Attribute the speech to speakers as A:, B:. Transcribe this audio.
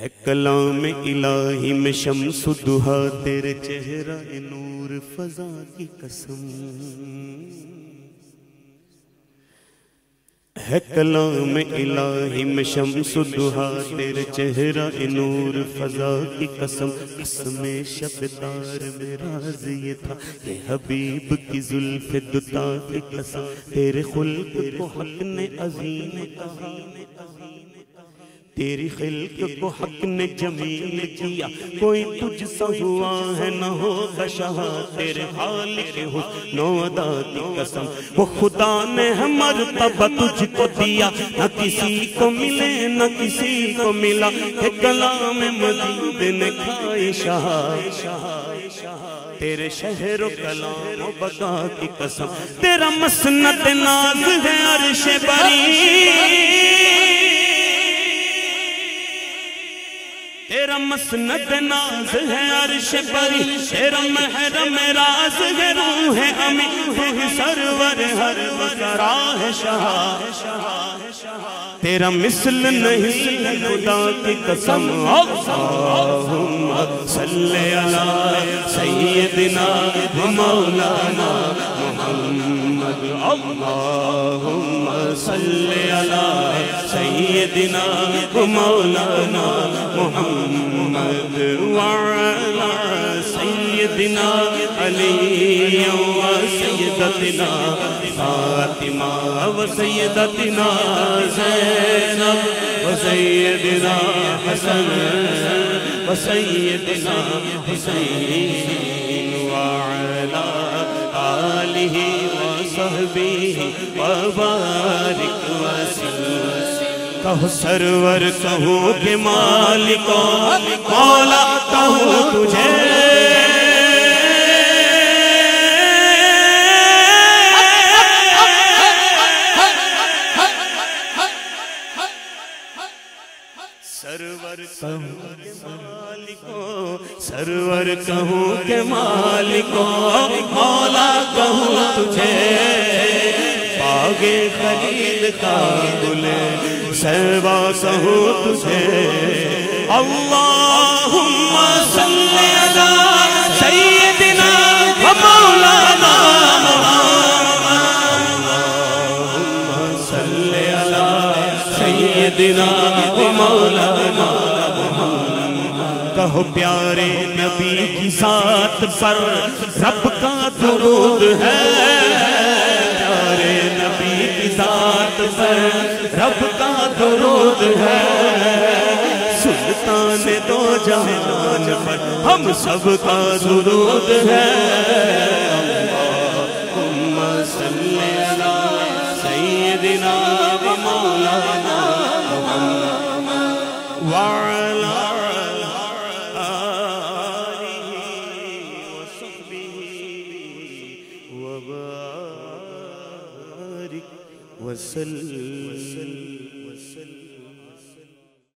A: ہے کلام الہی میں شمس دہا تیرے چہرہ نور فضا کی قسم۔ ہے کلام الہی میں شمس دہا تیرے چہرہ نور فضا کی قسم۔ قسم شب تار میں راز یہ تھا کہ حبیب کی ظلف دتا کی قسم۔ تیرے خلق کو حق نے عظیم کہا۔ تیری خلق کو حق نے جمیل کیا۔ کوئی تجھ سا ہوا ہے نہ ہو خشہا تیرے خالق حسن و ادا کی قسم۔ وہ خدا نے مرتبہ تجھ کو دیا۔ نہ کسی کو ملے، نہ کسی کو ملا۔ کہ کلام مجید نے کھائی شہا تیرے شہر و کلام و بقا کی قسم۔ تیرا مسند ناز ہے عرش بری۔ تیرا مسند ناز ہے عرش بری تیرا محرم راز ہے روح امی تو سرور ہر وقرا ہے شہا۔ تیرا مثل نہیں، خدا کی قسم، اللہم صلی علی سیدنا مولانا محمد، اللہم صلی علی سیدنا مولانا محمد وعلا سیدنا علی و سیدتنا فاطمہ و سیدتنا زینب و سیدنا حسن و سیدنا حسین وعلا آلہ و صحبہ و بارک وسلم کہو سرور کہو کہ مالکو مولا کہو تجھے۔ سرور کہو کہ مالکو سرور کہو کہ مالکو مولا کہو تجھے۔ باغے خلید کا گلے سیوا کہو تجھے۔ اللہم صلی علی سیدنا و مولانا اللہم صلی علی سیدنا و مولانا کہو پیارے نبی کی ذات پر رب کا درود ہے۔ درود ہے۔ سلطان دو جہان پر ہم سب کا درود ہے۔ اللہم صلی علی سیدنا و مولانا محمد وعلا آلہ وسلم